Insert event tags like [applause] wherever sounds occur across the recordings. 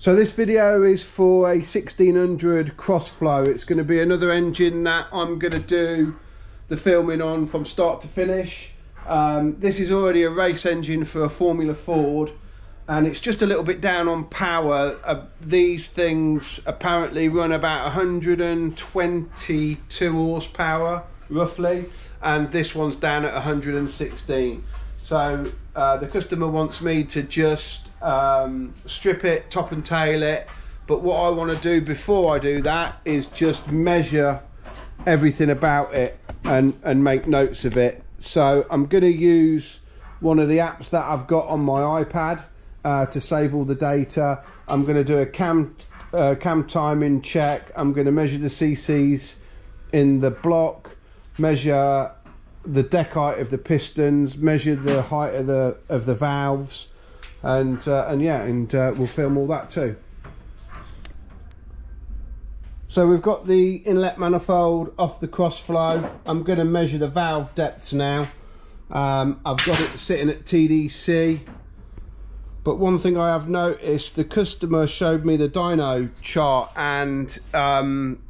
So this video is for a 1600 Crossflow. It's going to be another engine that I'm going to do the filming on from start to finish. Um, this is already a race engine for a Formula Ford and it's just a little bit down on power. Uh, these things apparently run about 122 horsepower roughly and this one's down at 116. So uh, the customer wants me to just um, strip it, top and tail it. But what I want to do before I do that is just measure everything about it and, and make notes of it. So I'm going to use one of the apps that I've got on my iPad uh, to save all the data. I'm going to do a cam, uh, cam timing check. I'm going to measure the CCs in the block, measure the deck height of the pistons, measure the height of the of the valves, and uh, and yeah, and uh, we'll film all that too. So we've got the inlet manifold off the crossflow. I'm going to measure the valve depths now. Um, I've got it sitting at TDC. But one thing I have noticed, the customer showed me the dyno chart and um,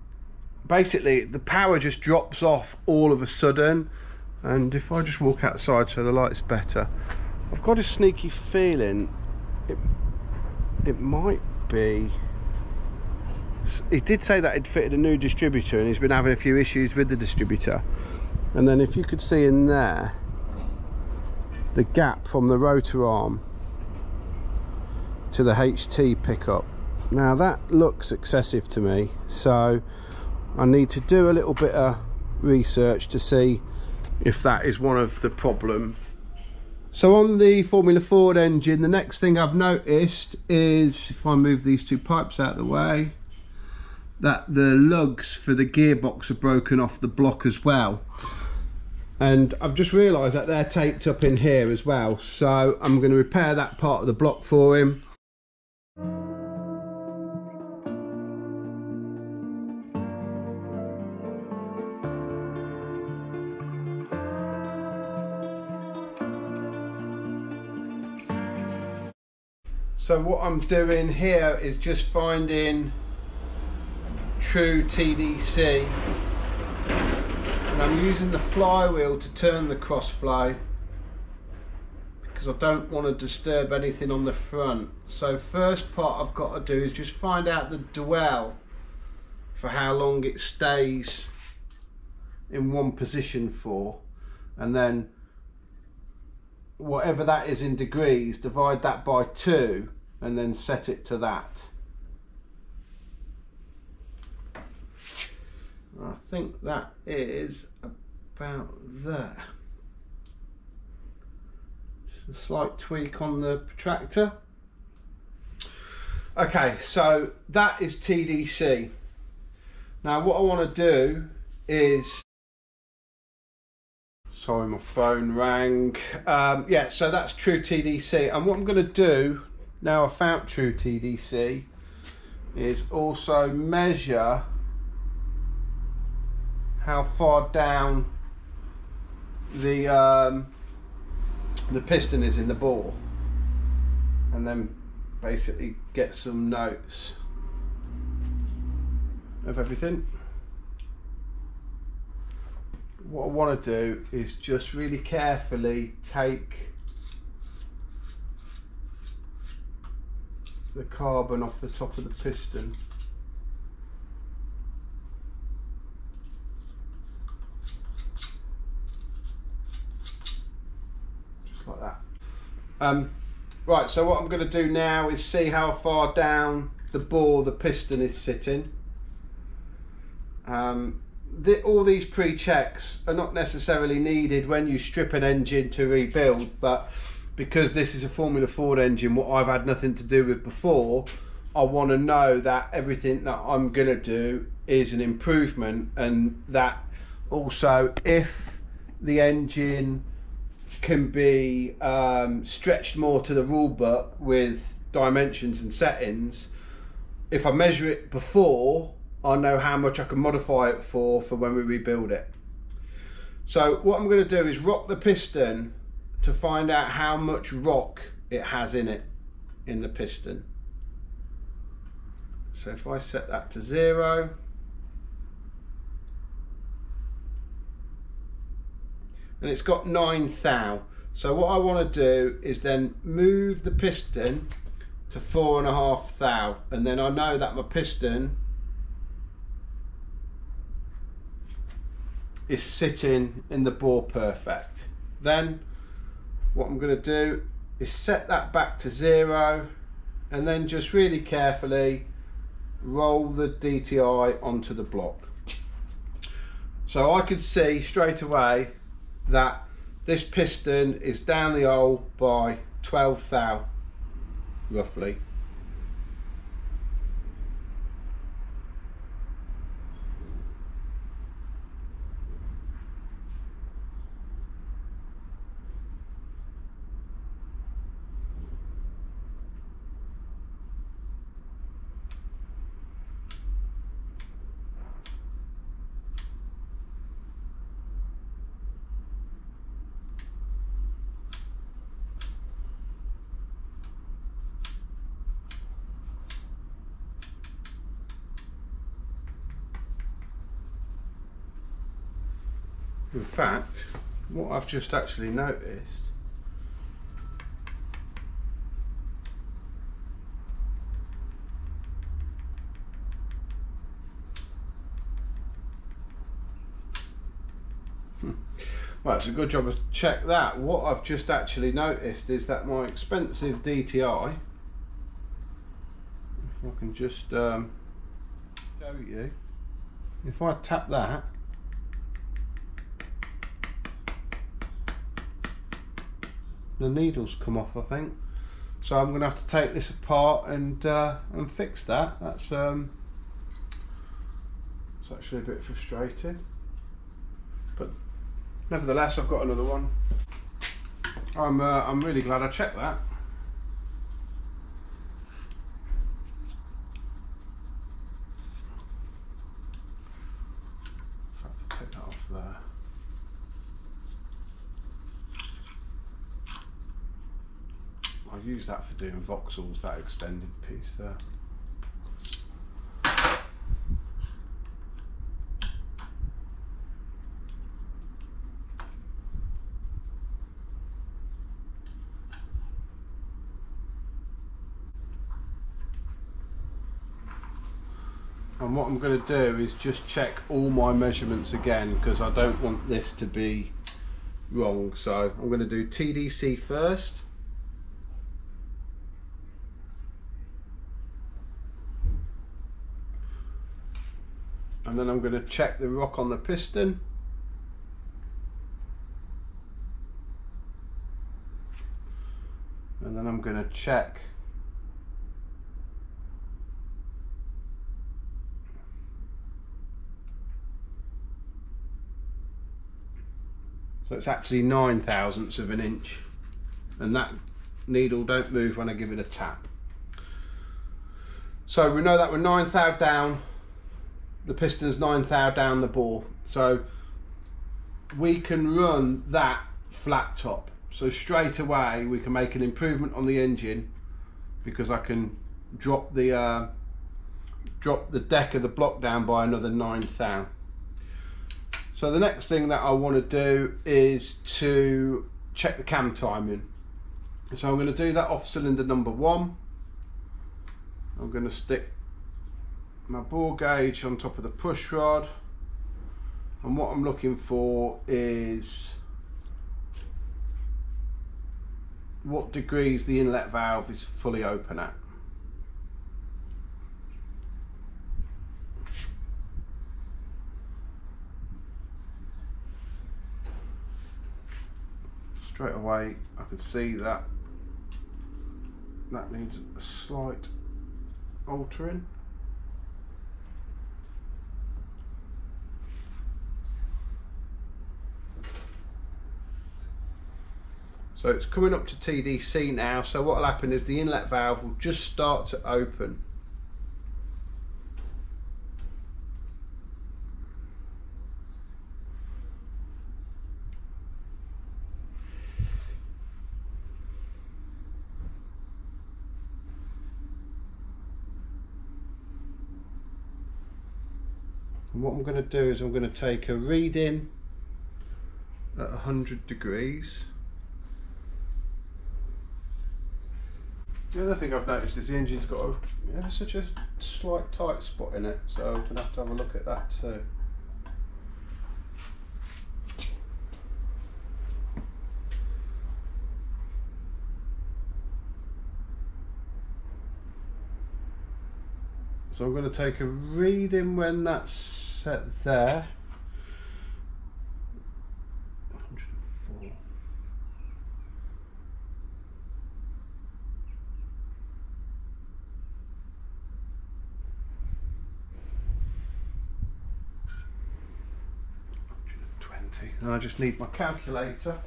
basically the power just drops off all of a sudden. And if I just walk outside so the light's better, I've got a sneaky feeling it, it might be he did say that he'd fitted a new distributor and he's been having a few issues with the distributor. And then if you could see in there the gap from the rotor arm to the HT pickup. Now that looks excessive to me so I need to do a little bit of research to see if that is one of the problem so on the Formula Ford engine the next thing I've noticed is if I move these two pipes out of the way that the lugs for the gearbox are broken off the block as well. And I've just realised that they're taped up in here as well. So I'm going to repair that part of the block for him So what I'm doing here is just finding true TDC and I'm using the flywheel to turn the crossflow because I don't want to disturb anything on the front. So first part I've got to do is just find out the dwell for how long it stays in one position for and then whatever that is in degrees divide that by two and then set it to that I think that is about there. Just a slight tweak on the protractor. Okay, so that is TDC. Now what I want to do is sorry my phone rang um, yeah so that's true TDC and what I'm going to do now I found true TDC is also measure how far down the um, the piston is in the bore and then basically get some notes of everything. What I want to do is just really carefully take the carbon off the top of the piston Just like that. Um, right, so what I'm going to do now is see how far down the bore the piston is sitting. Um, the, all these pre-checks are not necessarily needed when you strip an engine to rebuild, but because this is a Formula Ford engine, what I've had nothing to do with before, I want to know that everything that I'm going to do is an improvement and that also if the engine can be um, stretched more to the rule book with dimensions and settings. If I measure it before, I know how much I can modify it for for when we rebuild it. So what I'm going to do is rock the piston to find out how much rock it has in it in the piston. So if I set that to zero, and it's got nine thou. So what I want to do is then move the piston to four and a half thou, and then I know that my piston is sitting in the bore perfect. Then what I'm going to do is set that back to zero and then just really carefully roll the DTI onto the block. So I could see straight away that this piston is down the hole by 12 thou roughly. In fact, what I've just actually noticed hmm. Well, it's a good job to check that. What I've just actually noticed is that my expensive DTI, if I can just um, show you, if I tap that, the needles come off I think. So I'm gonna have to take this apart and uh, and fix that. That's um it's actually a bit frustrating. But nevertheless I've got another one. I'm uh, I'm really glad I checked that I'll use that for doing voxels, that extended piece there. and what I'm going to do is just check all my measurements again because I don't want this to be wrong so I'm going to do TDC first and then I'm going to check the rock on the piston. And then I'm going to check so it's actually nine thousandths of an inch. And that needle don't move when I give it a tap. So we know that we're nine thou down the piston's 9 thou down the bore. So we can run that flat top. So straight away we can make an improvement on the engine because I can drop the uh, drop the deck of the block down by another 9 thou. So the next thing that I want to do is to check the cam timing. So I'm going to do that off cylinder number one. I'm going to stick my bore gauge on top of the push rod and what I'm looking for is what degrees the inlet valve is fully open at. Straight away I can see that that needs a slight altering. So it's coming up to TDC now. So what will happen is the inlet valve will just start to open. And what I'm going to do is I'm going to take a reading at 100 degrees. The other thing I've noticed is the engine's got a, yeah, such a slight tight spot in it, so I'm going to have to have a look at that too. So I'm going to take a reading when that's set there. And I just need my calculator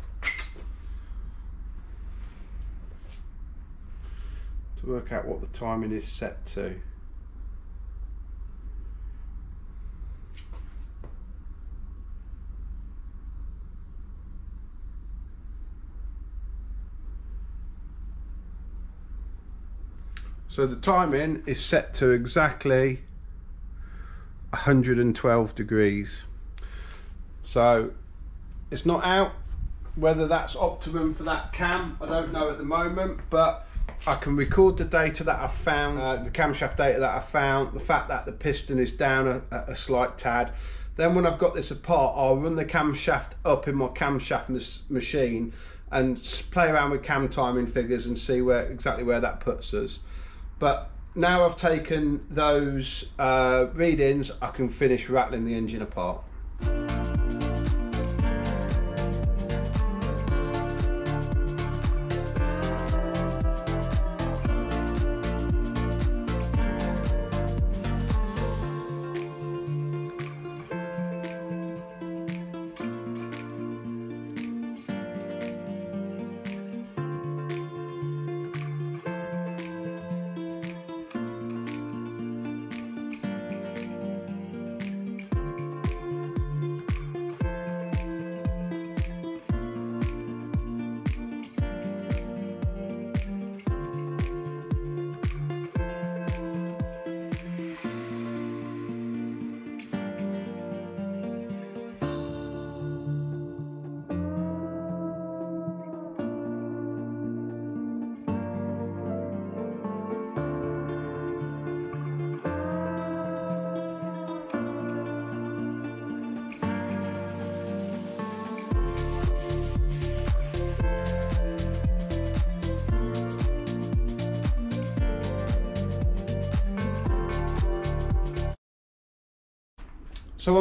to work out what the timing is set to. So the timing is set to exactly 112 degrees. So it's not out whether that's optimum for that cam. I don't know at the moment, but I can record the data that I've found, uh, the camshaft data that I found, the fact that the piston is down a, a slight tad. Then when I've got this apart, I'll run the camshaft up in my camshaft machine and play around with cam timing figures and see where exactly where that puts us. But now I've taken those uh, readings, I can finish rattling the engine apart.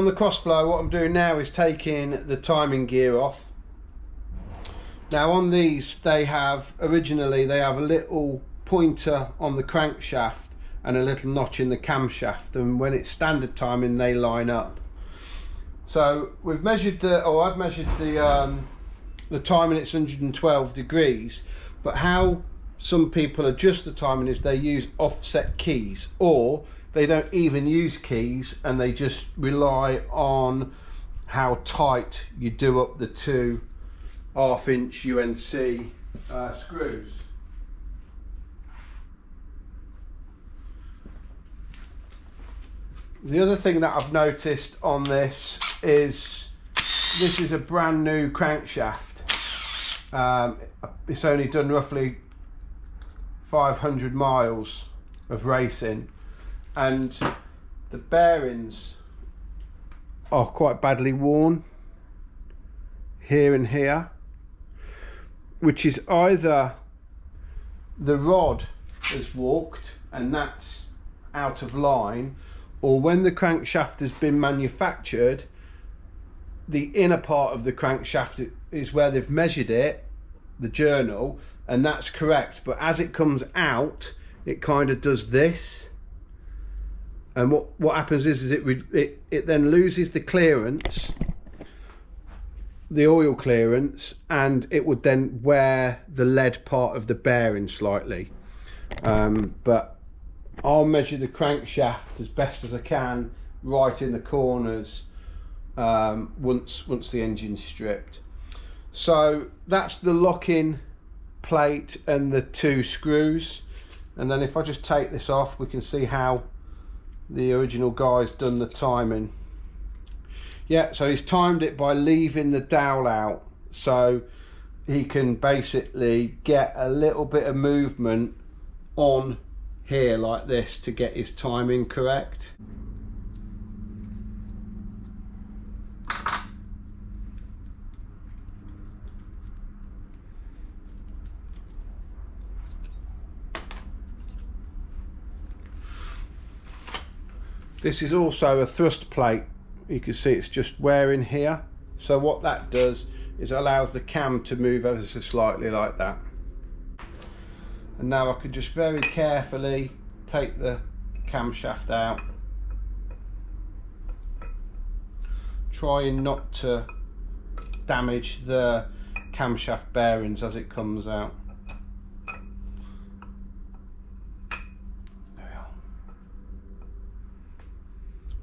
On the crossflow, what I'm doing now is taking the timing gear off. Now on these, they have, originally, they have a little pointer on the crankshaft and a little notch in the camshaft. And when it's standard timing, they line up. So we've measured the, or I've measured the, um, the timing, it's 112 degrees. But how some people adjust the timing is they use offset keys or they don't even use keys and they just rely on how tight you do up the two half inch UNC uh, screws. The other thing that I've noticed on this is this is a brand new crankshaft. Um, it's only done roughly 500 miles of racing and the bearings are quite badly worn here and here which is either the rod has walked and that's out of line or when the crankshaft has been manufactured the inner part of the crankshaft is where they've measured it the journal and that's correct. But as it comes out it kind of does this and what what happens is, is it it it then loses the clearance the oil clearance and it would then wear the lead part of the bearing slightly. Um, but I'll measure the crankshaft as best as I can right in the corners um, once once the engine's stripped. So that's the lock-in plate and the two screws. And then if I just take this off we can see how the original guy's done the timing Yeah, so he's timed it by leaving the dowel out so he can basically get a little bit of movement on here like this to get his timing correct. This is also a thrust plate. You can see it's just wearing here. So what that does is it allows the cam to move ever so slightly like that. And now I can just very carefully take the camshaft out. Trying not to damage the camshaft bearings as it comes out.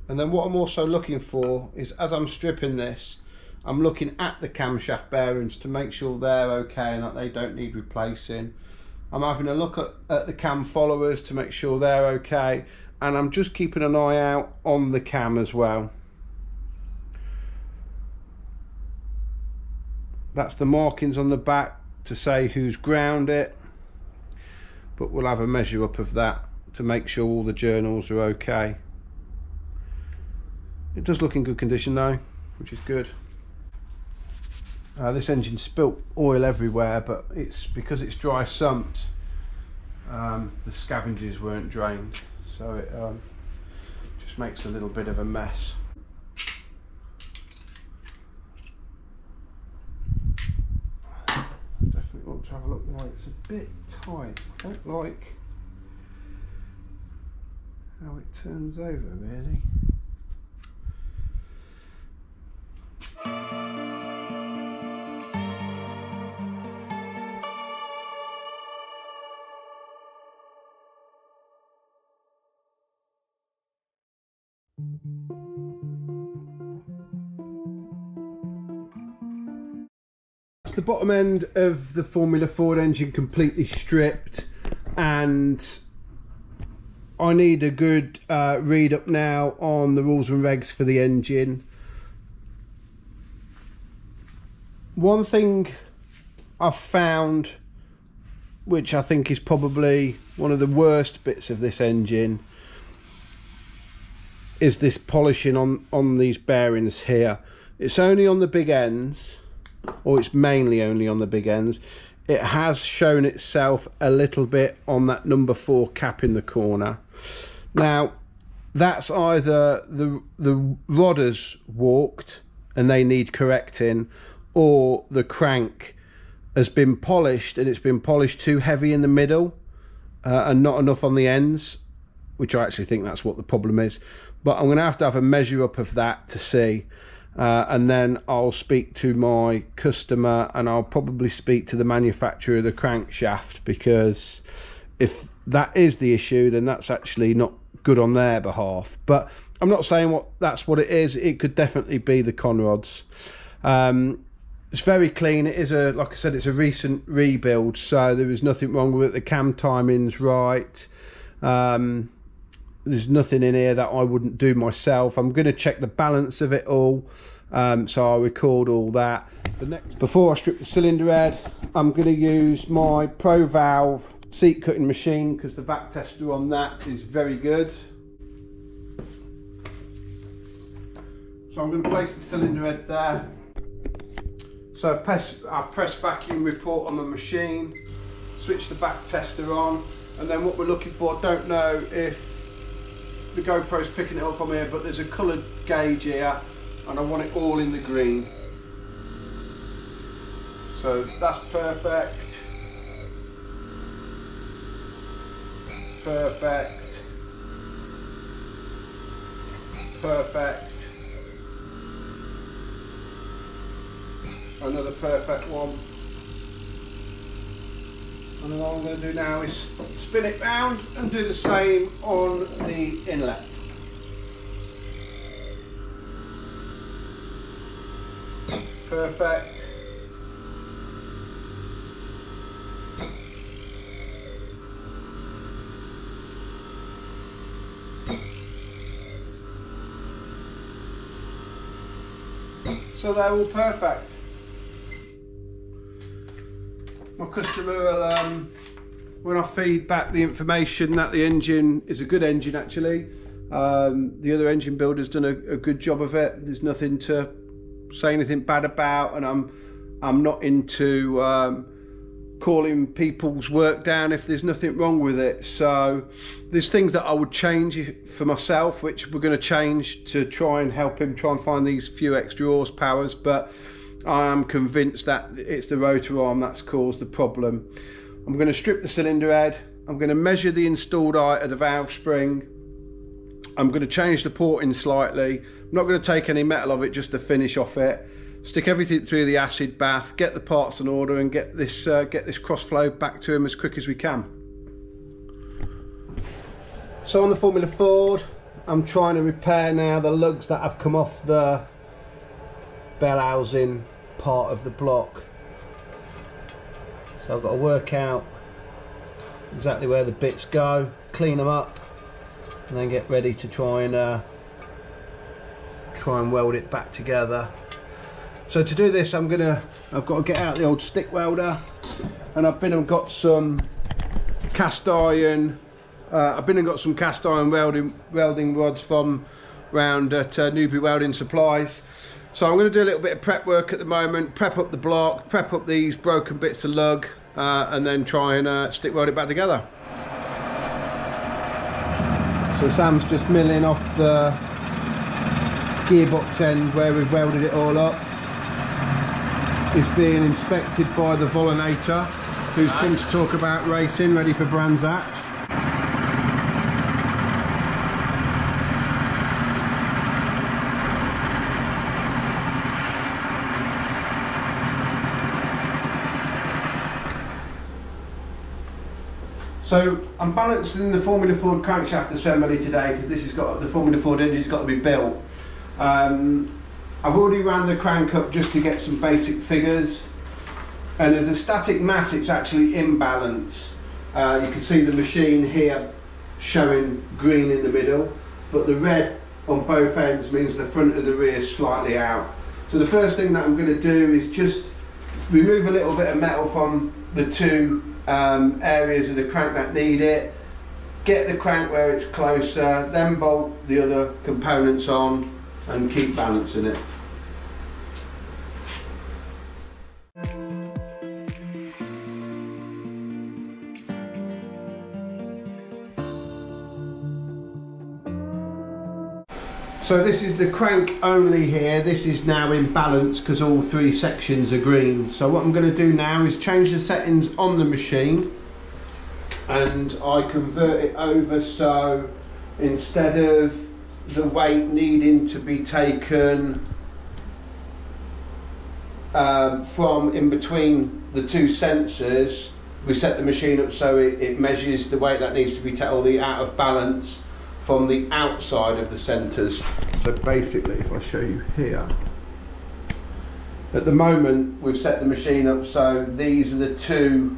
And then what I'm also looking for is as I'm stripping this, I'm looking at the camshaft bearings to make sure they're okay and that they don't need replacing. I'm having a look at, at the cam followers to make sure they're okay and I'm just keeping an eye out on the cam as well. That's the markings on the back to say who's ground it but we'll have a measure up of that to make sure all the journals are okay. It does look in good condition though, which is good. Uh, this engine spilt oil everywhere, but it's because it's dry sumped, um, the scavengers weren't drained, so it um, just makes a little bit of a mess. Definitely want to have a look why it's a bit tight. I don't like how it turns over really. It's the bottom end of the Formula Ford engine completely stripped and I need a good uh, read up now on the rules and regs for the engine. One thing I've found which I think is probably one of the worst bits of this engine is this polishing on on these bearings here. It's only on the big ends or it's mainly only on the big ends. It has shown itself a little bit on that number four cap in the corner. Now that's either the the rodders walked and they need correcting or the crank has been polished and it's been polished too heavy in the middle uh, and not enough on the ends which I actually think that's what the problem is. But I'm going to have to have a measure up of that to see uh, and then I'll speak to my customer and I'll probably speak to the manufacturer of the crankshaft because if that is the issue then that's actually not good on their behalf. But I'm not saying what that's what it is. It could definitely be the conrods. Um, it's very clean it is a like I said it's a recent rebuild so there is nothing wrong with it the cam timing's right um, there's nothing in here that I wouldn't do myself. I'm going to check the balance of it all. Um, so I'll record all that. The next, before I strip the cylinder head, I'm going to use my Pro Valve seat cutting machine because the vac tester on that is very good. So I'm going to place the cylinder head there. So I've pressed, I've pressed vacuum report on the machine, switch the back tester on, and then what we're looking for, I don't know if the GoPro's picking it up on here, but there's a coloured gauge here, and I want it all in the green. So that's perfect. Perfect. Perfect. Another perfect one. And then all I'm going to do now is spin it round and do the same on the inlet. Perfect. so they're all perfect. Customer will, um, when I feed back the information that the engine is a good engine actually, um, the other engine builder's done a, a, good job of it. There's nothing to say anything bad about, and I'm I'm not into um, calling people's work down if there's nothing wrong with it. So there's things that I would change for myself, which we're going to change to try and help him try and find these few extra horsepowers. But I am convinced that it's the rotor arm that's caused the problem. I'm going to strip the cylinder head. I'm going to measure the installed height of the valve spring. I'm going to change the porting slightly. I'm not going to take any metal of it just to finish off it stick everything through the acid bath, get the parts in order and get this, uh, get this cross flow back to him as quick as we can. So on the Formula Ford, I'm trying to repair now the lugs that have come off the bell housing part of the block. So I've got to work out exactly where the bits go, clean them up, and then get ready to try and uh, try and weld it back together so to do this, I'm gonna, I've got to get out the old stick welder, and I've been and got some cast iron. Uh, I've been and got some cast iron welding welding rods from round at uh, Newbury Welding Supplies. So I'm going to do a little bit of prep work at the moment, prep up the block, prep up these broken bits of lug, uh, and then try and uh, stick weld it back together. So Sam's just milling off the gearbox end where we've welded it all up is being inspected by the Volinator, who's come to talk about racing, ready for Brands Hatch. So I'm balancing the Formula Ford crankshaft assembly today because this has got the Formula Ford engine's got to be built. Um, I've already ran the crank up just to get some basic figures. And as a static mass, it's actually in balance. Uh, you can see the machine here showing green in the middle, but the red on both ends means the front and the rear is slightly out. So the first thing that I'm going to do is just remove a little bit of metal from the two um, areas of the crank that need it, get the crank where it's closer, then bolt the other components on and keep balancing it. So this is the crank only here. This is now in balance because all three sections are green. So what I'm going to do now is change the settings on the machine and I convert it over so instead of the weight needing to be taken um, from in between the two sensors, we set the machine up so it, it measures the weight that needs to be taken, or the out of balance from the outside of the centres. So basically, if I show you here, at the moment we've set the machine up so these are the two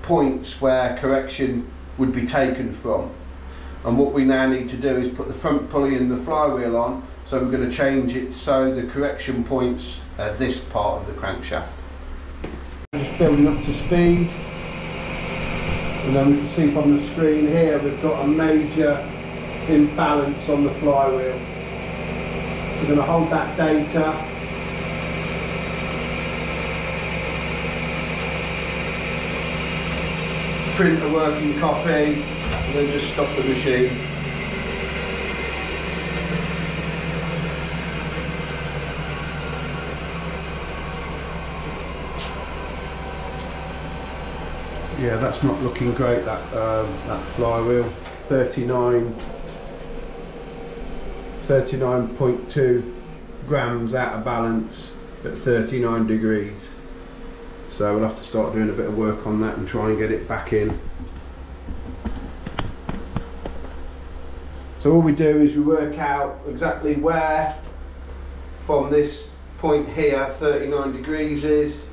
points where correction would be taken from and what we now need to do is put the front pulley and the flywheel on so we're going to change it so the correction points are this part of the crankshaft. Just building up to speed and then we can see from the screen here we've got a major imbalance on the flywheel. So we're going to hold that data print a working copy and then just stop the machine. Yeah, that's not looking great, that, um, that flywheel. 39, 39.2 grams out of balance at 39 degrees. So we'll have to start doing a bit of work on that and try and get it back in. So all we do is we work out exactly where from this point here 39 degrees is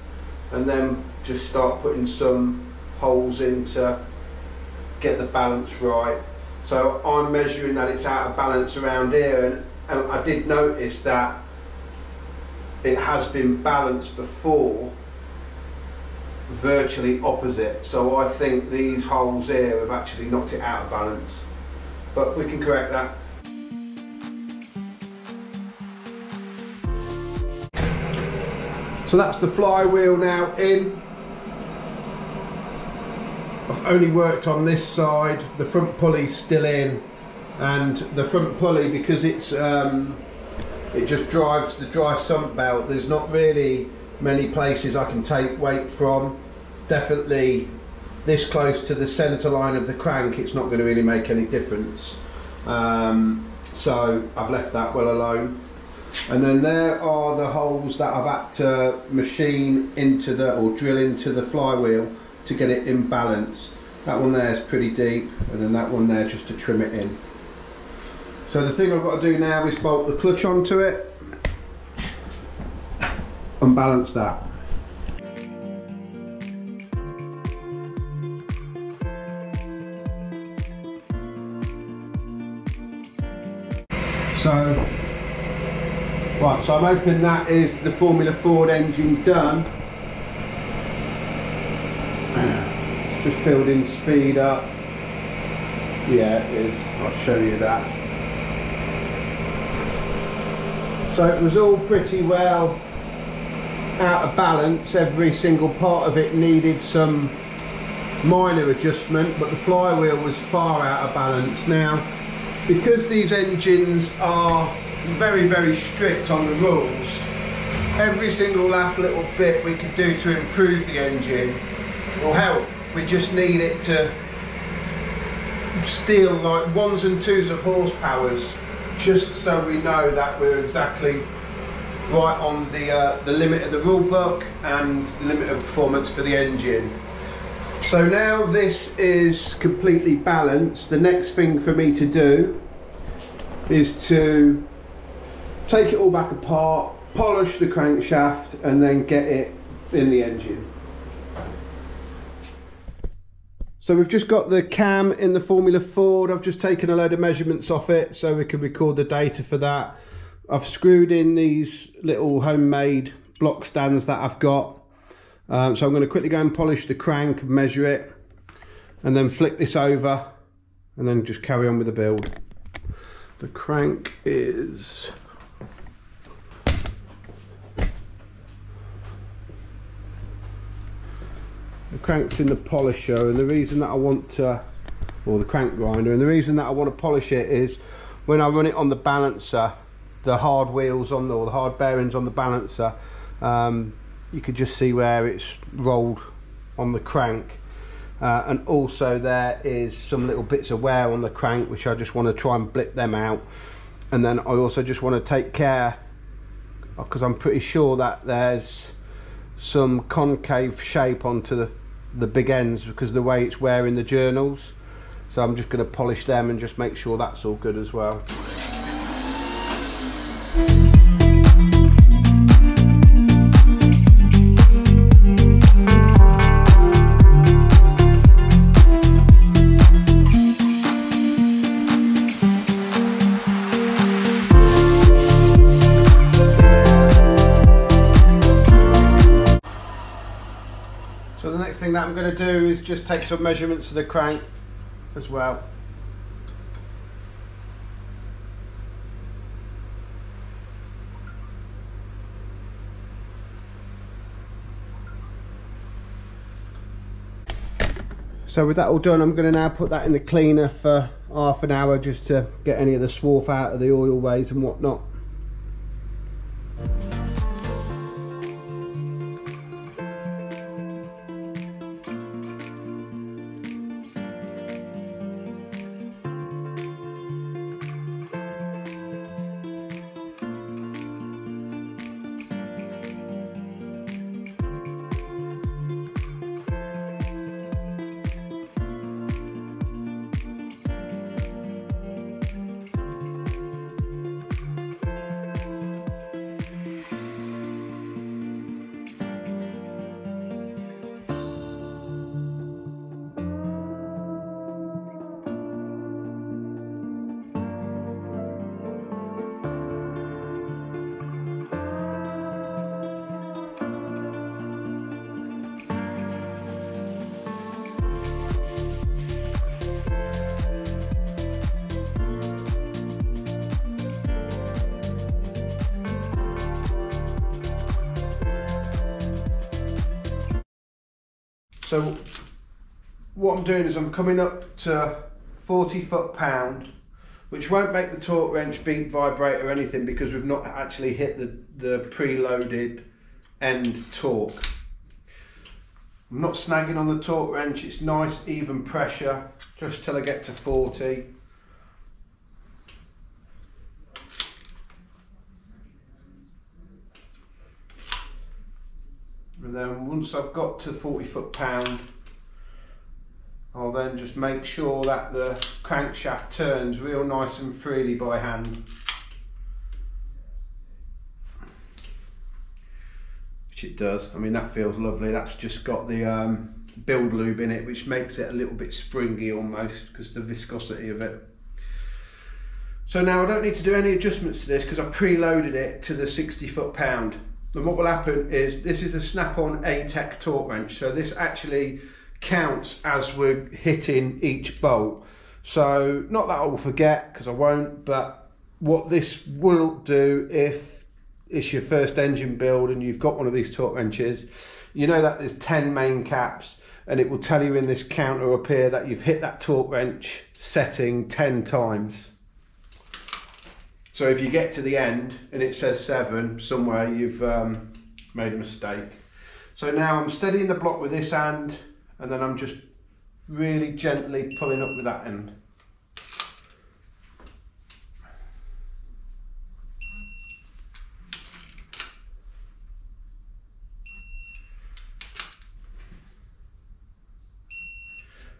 and then just start putting some holes in to get the balance right. So I'm measuring that it's out of balance around here and, and I did notice that it has been balanced before virtually opposite. So I think these holes here have actually knocked it out of balance. But we can correct that. So that's the flywheel now in only worked on this side the front pulley's still in and the front pulley because it's um, it just drives the dry sump belt there's not really many places I can take weight from. Definitely this close to the center line of the crank it's not going to really make any difference. Um, so I've left that well alone. And then there are the holes that I've had to machine into the or drill into the flywheel to get it in balance that one there is pretty deep and then that one there just to trim it in so the thing I've got to do now is bolt the clutch onto it and balance that. So, right, so I'm hoping that is the Formula Ford engine done. It's just building speed up. Yeah, it is. I'll show you that. So it was all pretty well out of balance. Every single part of it needed some minor adjustment, but the flywheel was far out of balance. Now, because these engines are very, very strict on the rules, every single last little bit we could do to improve the engine will help. We just need it to steal like ones and twos of horsepowers just so we know that we're exactly right on the, uh, the limit of the rule book and the limit of performance for the engine. So now this is completely balanced, the next thing for me to do is to take it all back apart, polish the crankshaft and then get it in the engine. So we've just got the cam in the Formula Ford. I've just taken a load of measurements off it so we can record the data for that. I've screwed in these little homemade block stands that I've got. Um, so I'm going to quickly go and polish the crank, measure it, and then flick this over, and then just carry on with the build. The crank is the crank's in the polisher and the reason that I want to or the crank grinder and the reason that I want to polish it is when I run it on the balancer the hard wheels on the or the hard bearings on the balancer um, you could just see where it's rolled on the crank. Uh, and also there is some little bits of wear on the crank which I just want to try and blip them out. And then I also just want to take care because I'm pretty sure that there's some concave shape onto the, the big ends because of the way it's wearing the journals. So I'm just going to polish them and just make sure that's all good as well. Do is just take some measurements of the crank as well. So with that all done, I'm going to now put that in the cleaner for half an hour just to get any of the swarf out of the oil ways and whatnot. So what I'm doing is I'm coming up to 40 foot pound, which won't make the torque wrench beep, vibrate or anything because we've not actually hit the, the preloaded end torque. I'm not snagging on the torque wrench, it's nice even pressure just till I get to 40. Then once I've got to 40 foot pound, I'll then just make sure that the crankshaft turns real nice and freely by hand. Which it does. I mean, that feels lovely. That's just got the um, build lube in it, which makes it a little bit springy almost because the viscosity of it. So now I don't need to do any adjustments to this because I preloaded it to the 60 foot pound. And what will happen is this is a snap-on ATECH torque wrench. So this actually counts as we're hitting each bolt. So not that I will forget because I won't, but what this will do if it's your first engine build and you've got one of these torque wrenches, you know that there's 10 main caps and it will tell you in this counter up here that you've hit that torque wrench setting 10 times. So if you get to the end and it says seven, somewhere you've um, made a mistake. So now I'm steadying the block with this hand and then I'm just really gently pulling up with that end.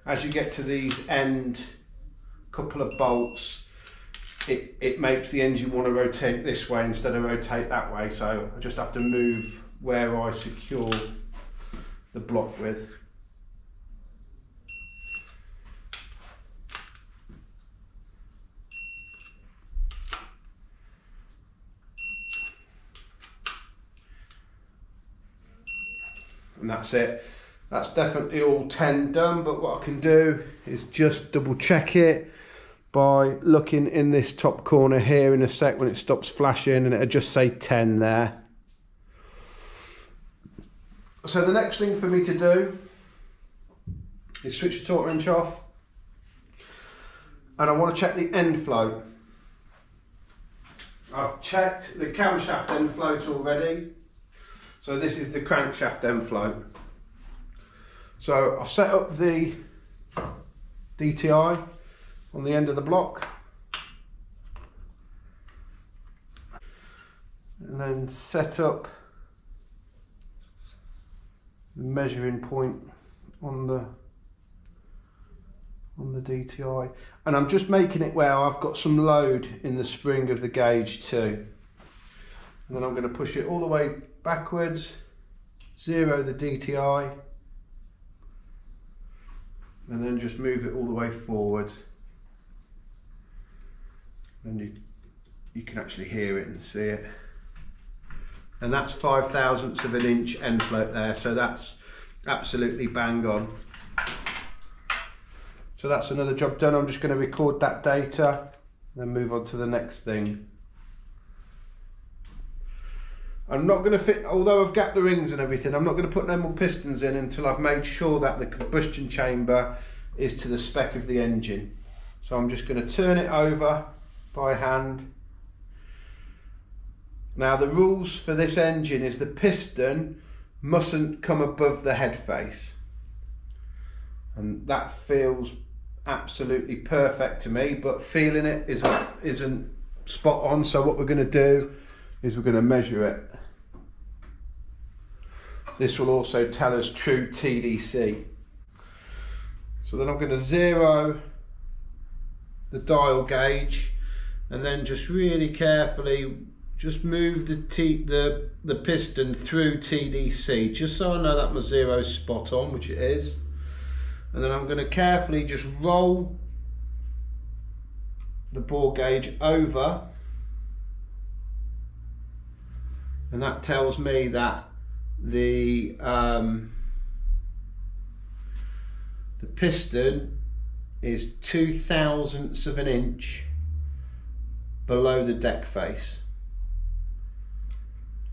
As you get to these end couple of bolts, it, it makes the engine want to rotate this way instead of rotate that way. So I just have to move where I secure the block with. and that's it. That's definitely all 10 done, but what I can do is just double check it by looking in this top corner here in a sec when it stops flashing and it'll just say 10 there. So the next thing for me to do is switch the torque wrench off and I want to check the end float. I've checked the camshaft end float already so this is the crankshaft end float. So I'll set up the DTI on the end of the block. And then set up the measuring point on the on the DTI and I'm just making it where I've got some load in the spring of the gauge too and then I'm going to push it all the way backwards, zero the DTI, and then just move it all the way forward. And you, you can actually hear it and see it. And that's five thousandths of an inch end float there, so that's absolutely bang on. So that's another job done. I'm just going to record that data, then move on to the next thing. I'm not going to fit, although I've gapped the rings and everything, I'm not going to put no more pistons in until I've made sure that the combustion chamber is to the spec of the engine. So I'm just going to turn it over by hand. Now the rules for this engine is the piston mustn't come above the head face. And that feels absolutely perfect to me, but feeling it isn't, isn't spot on. So what we're going to do is we're going to measure it. This will also tell us true TDC. So then I'm going to zero the dial gauge and then just really carefully just move the T, the the piston through TDC just so I know that my zero is spot on which it is. And then I'm going to carefully just roll the bore gauge over. And that tells me that the um, the piston is two thousandths of an inch below the deck face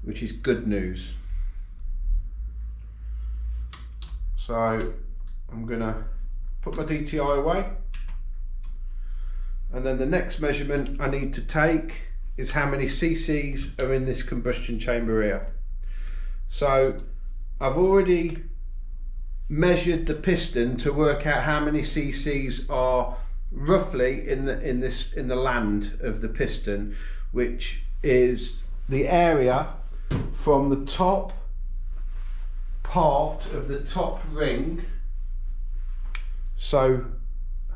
which is good news So I'm gonna put my DTI away. And then the next measurement I need to take is how many cc's are in this combustion chamber here. So I've already measured the piston to work out how many cc's are roughly in the in this in the land of the piston which is the area from the top part of the top ring. So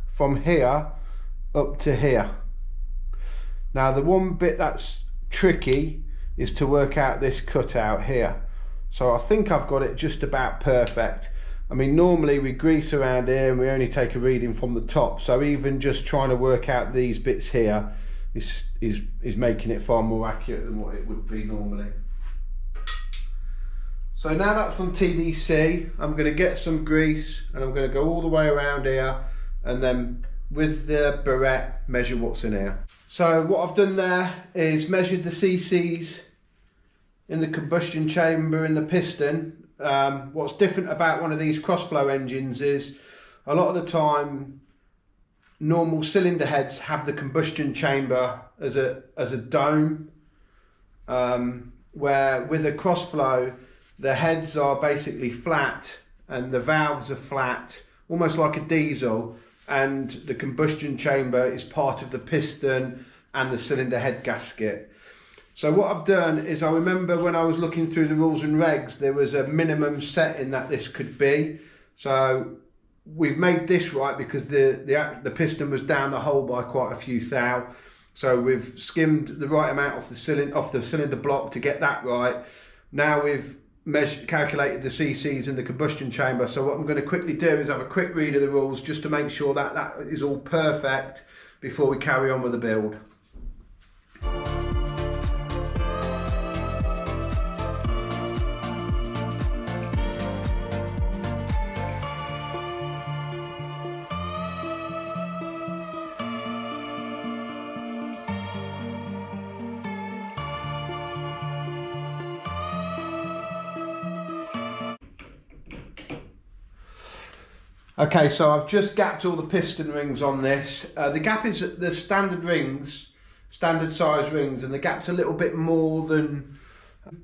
from here up to here. Now the one bit that's tricky is to work out this cutout here. So I think I've got it just about perfect I mean, normally we grease around here and we only take a reading from the top. So even just trying to work out these bits here is, is, is making it far more accurate than what it would be normally. So now that's on TDC, I'm going to get some grease and I'm going to go all the way around here and then with the burette measure what's in here. So what I've done there is measured the CCs in the combustion chamber in the piston um, what's different about one of these crossflow engines is a lot of the time normal cylinder heads have the combustion chamber as a as a dome um, where with a crossflow the heads are basically flat and the valves are flat almost like a diesel and the combustion chamber is part of the piston and the cylinder head gasket so what I've done is I remember when I was looking through the rules and regs, there was a minimum setting that this could be. So we've made this right because the, the, the piston was down the hole by quite a few thou. So we've skimmed the right amount off the cylinder, off the cylinder block to get that right. Now we've measured, calculated the CCs in the combustion chamber. So what I'm going to quickly do is have a quick read of the rules just to make sure that that is all perfect before we carry on with the build. Okay, so I've just gapped all the piston rings on this. Uh, the gap is the standard rings, standard size rings, and the gap's a little bit more than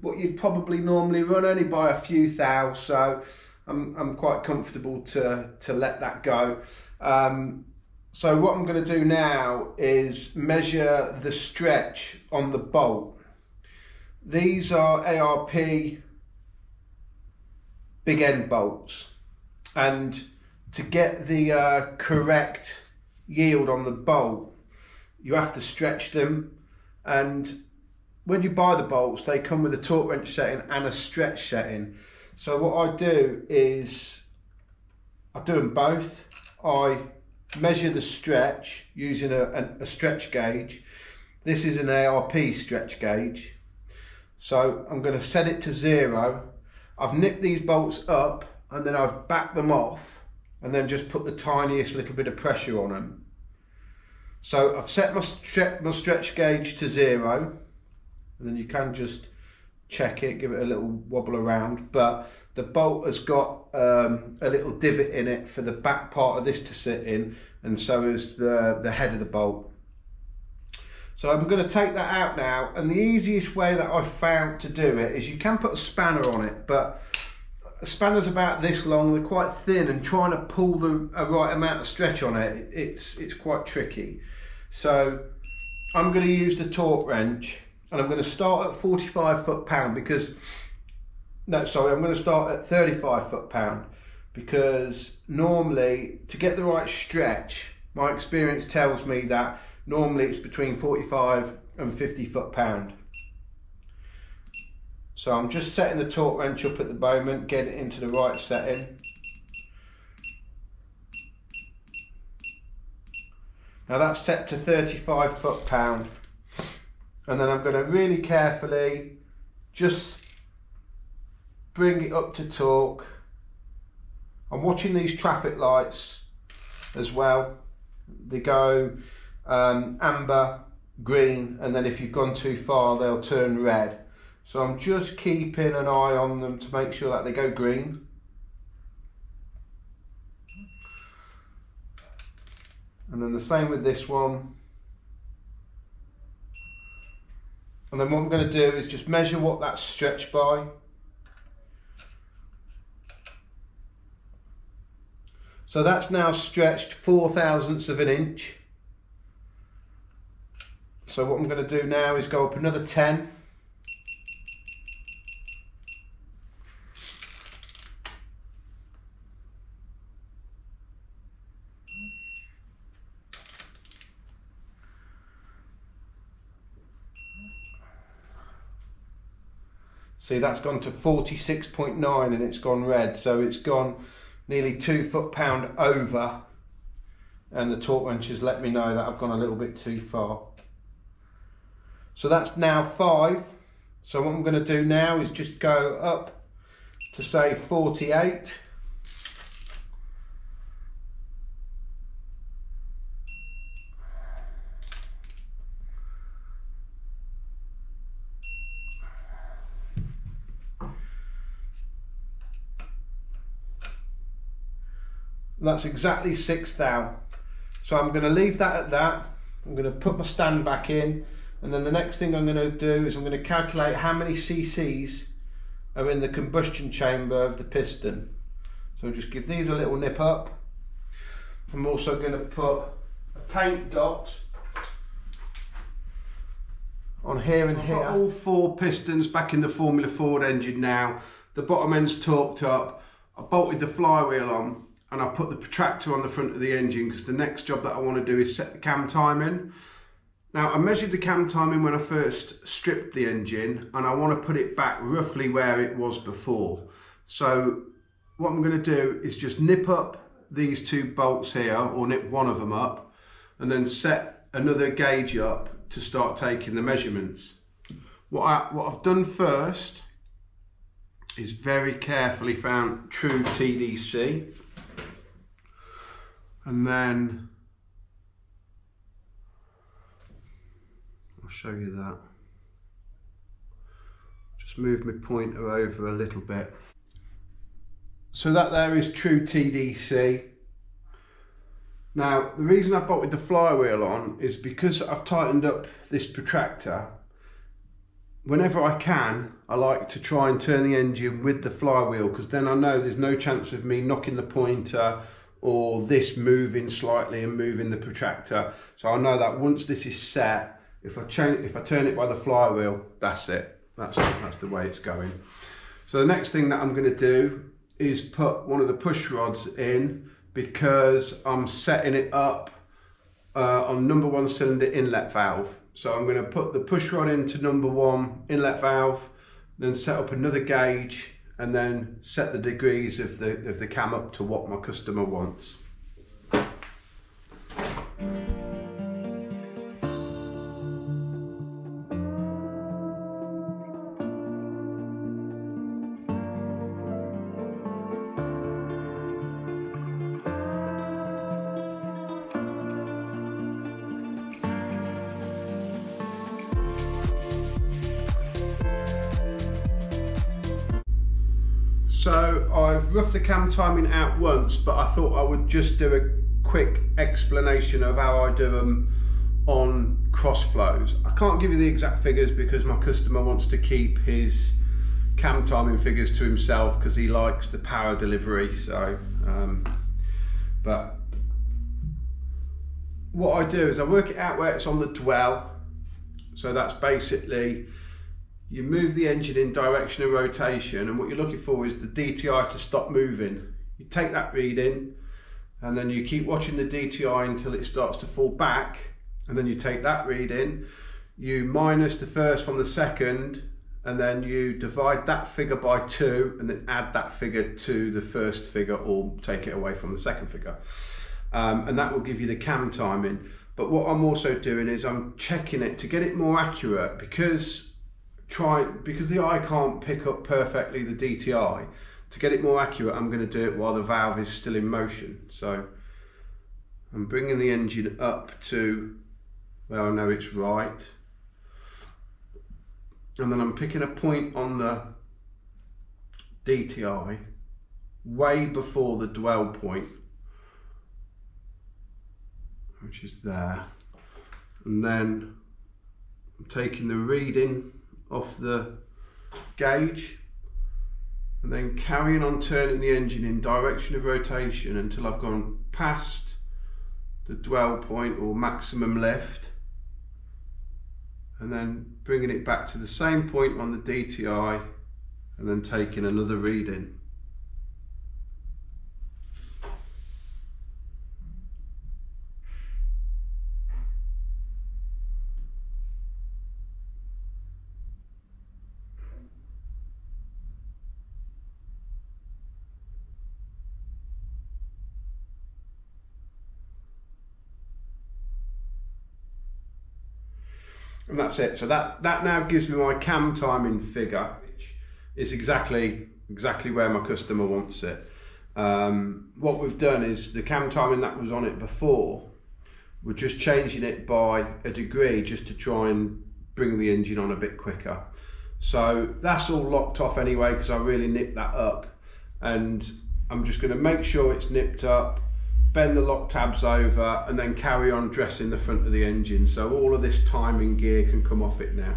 what you'd probably normally run, only by a few thou, so I'm, I'm quite comfortable to, to let that go. Um, so what I'm going to do now is measure the stretch on the bolt. These are ARP big end bolts and to get the uh, correct yield on the bolt, you have to stretch them. And when you buy the bolts, they come with a torque wrench setting and a stretch setting. So what I do is I do them both. I measure the stretch using a, a, a stretch gauge. This is an ARP stretch gauge. So I'm going to set it to zero. I've nipped these bolts up and then I've backed them off and then just put the tiniest little bit of pressure on them. So I've set my, stre my stretch gauge to zero and then you can just check it, give it a little wobble around, but the bolt has got um, a little divot in it for the back part of this to sit in and so is the, the head of the bolt. So I'm going to take that out now and the easiest way that I've found to do it is you can put a spanner on it but the spanner's about this long, they're quite thin, and trying to pull the a right amount of stretch on it, it's it's quite tricky. So I'm going to use the torque wrench, and I'm going to start at 45 foot pound because no, sorry, I'm going to start at 35 foot pound because normally to get the right stretch, my experience tells me that normally it's between 45 and 50 foot pound. So I'm just setting the torque wrench up at the moment, get it into the right setting. Now that's set to 35 foot pound. And then I'm going to really carefully just bring it up to torque. I'm watching these traffic lights as well. They go um, amber, green, and then if you've gone too far, they'll turn red. So I'm just keeping an eye on them to make sure that they go green. And then the same with this one. And then what I'm going to do is just measure what that's stretched by. So that's now stretched four thousandths of an inch. So what I'm going to do now is go up another 10. See, that's gone to 46.9 and it's gone red. So it's gone nearly two foot pound over. And the torque wrench has let me know that I've gone a little bit too far. So that's now five. So what I'm going to do now is just go up to say 48. That's exactly six thou. So I'm going to leave that at that. I'm going to put my stand back in and then the next thing I'm going to do is I'm going to calculate how many cc's are in the combustion chamber of the piston. So just give these a little nip up. I'm also going to put a paint dot on here and here. all four pistons back in the Formula Ford engine now. The bottom end's torqued up. I bolted the flywheel on and I put the protractor on the front of the engine because the next job that I want to do is set the cam timing. Now I measured the cam timing when I first stripped the engine and I want to put it back roughly where it was before. So what I'm going to do is just nip up these two bolts here or nip one of them up and then set another gauge up to start taking the measurements. What, I, what I've done first is very carefully found true TDC and then I'll show you that. Just move my pointer over a little bit. So that there is true TDC now the reason I've bolted the flywheel on is because I've tightened up this protractor whenever I can I like to try and turn the engine with the flywheel because then I know there's no chance of me knocking the pointer or this moving slightly and moving the protractor. So I know that once this is set, if I change, if I turn it by the flywheel, that's it. That's, that's the way it's going. So the next thing that I'm gonna do is put one of the push rods in because I'm setting it up uh, on number one cylinder inlet valve. So I'm gonna put the push rod into number one inlet valve, then set up another gauge and then set the degrees of the, of the cam up to what my customer wants. Timing out once, but I thought I would just do a quick explanation of how I do them on cross flows. I can't give you the exact figures because my customer wants to keep his cam timing figures to himself because he likes the power delivery. So, um, but what I do is I work it out where it's on the dwell. So that's basically you move the engine in direction of rotation and what you're looking for is the DTI to stop moving. You take that reading and then you keep watching the DTI until it starts to fall back and then you take that reading, you minus the first from the second and then you divide that figure by two and then add that figure to the first figure or take it away from the second figure. Um, and that will give you the cam timing. But what I'm also doing is I'm checking it to get it more accurate because try because the eye can't pick up perfectly the DTI to get it more accurate I'm going to do it while the valve is still in motion so I'm bringing the engine up to where I know it's right and then I'm picking a point on the DTI way before the dwell point which is there. And then I'm taking the reading off the gauge and then carrying on turning the engine in direction of rotation until I've gone past the dwell point or maximum lift and then bringing it back to the same point on the DTI and then taking another reading. And that's it. So that that now gives me my cam timing figure, which is exactly exactly where my customer wants it. Um, what we've done is the cam timing that was on it before, we're just changing it by a degree just to try and bring the engine on a bit quicker. So that's all locked off anyway because I really nipped that up and I'm just going to make sure it's nipped up bend the lock tabs over and then carry on dressing the front of the engine so all of this timing gear can come off it now.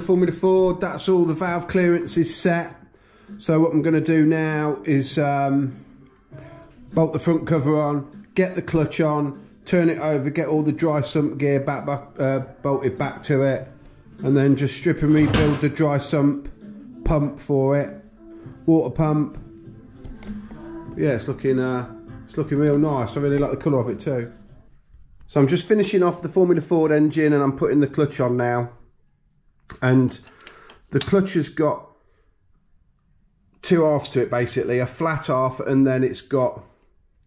The Formula Ford. That's all the valve clearance is set. So what I'm going to do now is um, bolt the front cover on, get the clutch on, turn it over, get all the dry sump gear back, back uh, bolted back to it, and then just strip and rebuild the dry sump pump for it, water pump. Yeah, it's looking uh, it's looking real nice. I really like the colour of it too. So I'm just finishing off the Formula Ford engine and I'm putting the clutch on now and the clutch has got two halves to it basically a flat half and then it's got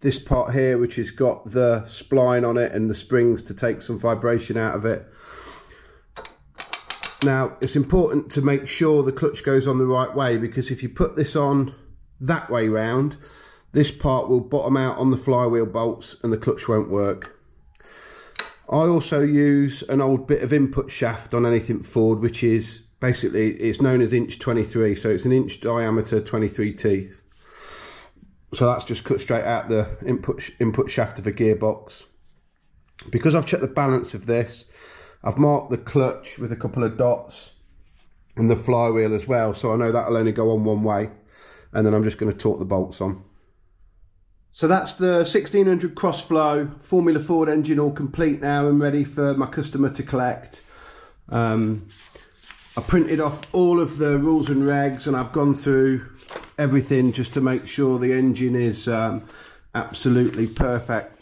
this part here which has got the spline on it and the springs to take some vibration out of it. Now it's important to make sure the clutch goes on the right way because if you put this on that way round this part will bottom out on the flywheel bolts and the clutch won't work I also use an old bit of input shaft on anything Ford, which is basically, it's known as inch 23. So it's an inch diameter 23 teeth. So that's just cut straight out the input, input shaft of a gearbox. Because I've checked the balance of this, I've marked the clutch with a couple of dots and the flywheel as well. So I know that'll only go on one way. And then I'm just going to torque the bolts on. So that's the 1600 Crossflow Formula Ford engine all complete now and ready for my customer to collect. Um, I printed off all of the rules and regs and I've gone through everything just to make sure the engine is um, absolutely perfect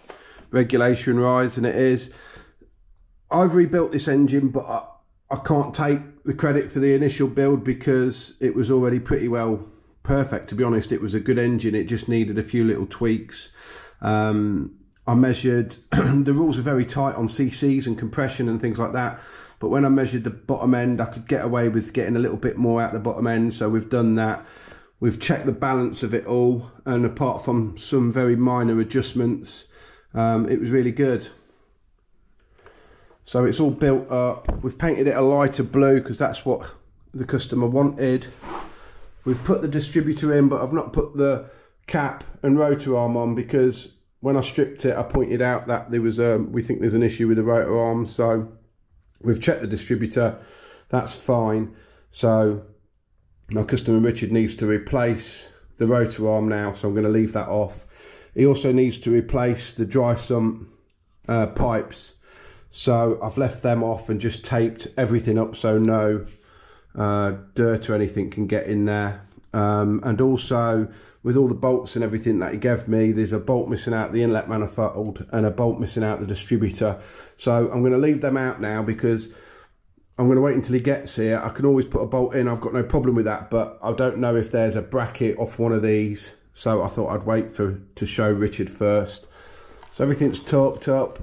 regulation rise and it is. I've rebuilt this engine but I, I can't take the credit for the initial build because it was already pretty well perfect. To be honest it was a good engine. It just needed a few little tweaks. Um, I measured [clears throat] the rules are very tight on CCs and compression and things like that but when I measured the bottom end I could get away with getting a little bit more out the bottom end so we've done that. We've checked the balance of it all and apart from some very minor adjustments um, it was really good. So it's all built up. We've painted it a lighter blue because that's what the customer wanted We've put the distributor in, but I've not put the cap and rotor arm on because when I stripped it, I pointed out that there was a, we think there's an issue with the rotor arm. So we've checked the distributor, that's fine. So my customer Richard needs to replace the rotor arm now. So I'm going to leave that off. He also needs to replace the dry sump uh, pipes. So I've left them off and just taped everything up so no uh, dirt or anything can get in there. Um, and also with all the bolts and everything that he gave me, there's a bolt missing out the inlet manifold and a bolt missing out the distributor. So I'm going to leave them out now because I'm going to wait until he gets here. I can always put a bolt in. I've got no problem with that, but I don't know if there's a bracket off one of these. So I thought I'd wait for to show Richard first. So everything's torqued up.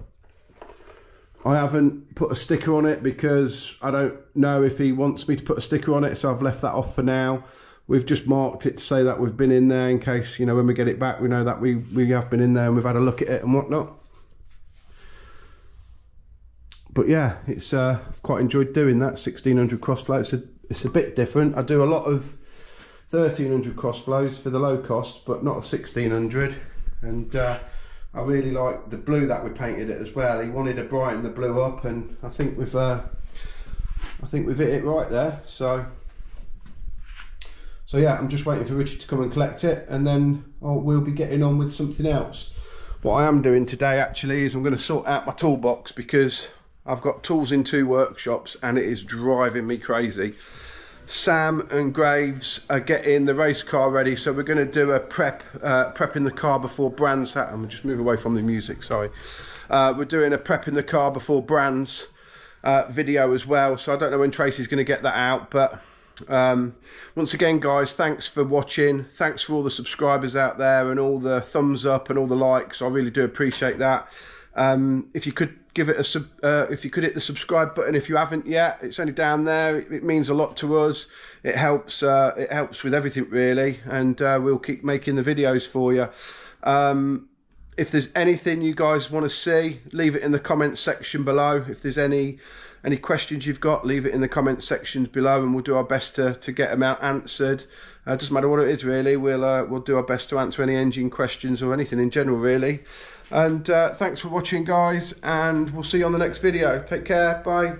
I haven't put a sticker on it because I don't know if he wants me to put a sticker on it. So I've left that off for now we've just marked it to say that we've been in there in case, you know, when we get it back, we know that we, we have been in there and we've had a look at it and whatnot. But yeah, it's uh, I've quite enjoyed doing that 1600 cross flow. It's a, it's a bit different. I do a lot of 1300 cross flows for the low cost, but not a 1600. And uh, I really like the blue that we painted it as well. He wanted to brighten the blue up, and I think we've uh, I think we've hit it right there. So so yeah, I'm just waiting for Richard to come and collect it and then I'll, we'll be getting on with something else. What I am doing today actually is I'm going to sort out my toolbox because I've got tools in two workshops and it is driving me crazy. Sam and Graves are getting the race car ready, so we're going to do a prep, uh, prepping the car before Brands. I'm just move away from the music. Sorry, uh, we're doing a prepping the car before Brands uh, video as well. So I don't know when Tracy's going to get that out, but um, once again, guys, thanks for watching. Thanks for all the subscribers out there and all the thumbs up and all the likes. I really do appreciate that. Um, if you could give it a sub, uh, if you could hit the subscribe button if you haven't yet, it's only down there. It, it means a lot to us. It helps. Uh, it helps with everything really, and uh, we'll keep making the videos for you. Um, if there's anything you guys want to see, leave it in the comments section below. If there's any any questions you've got, leave it in the comment sections below, and we'll do our best to, to get them out answered. Uh, doesn't matter what it is, really. We'll uh, we'll do our best to answer any engine questions or anything in general, really. And uh, thanks for watching, guys, and we'll see you on the next video. Take care. Bye.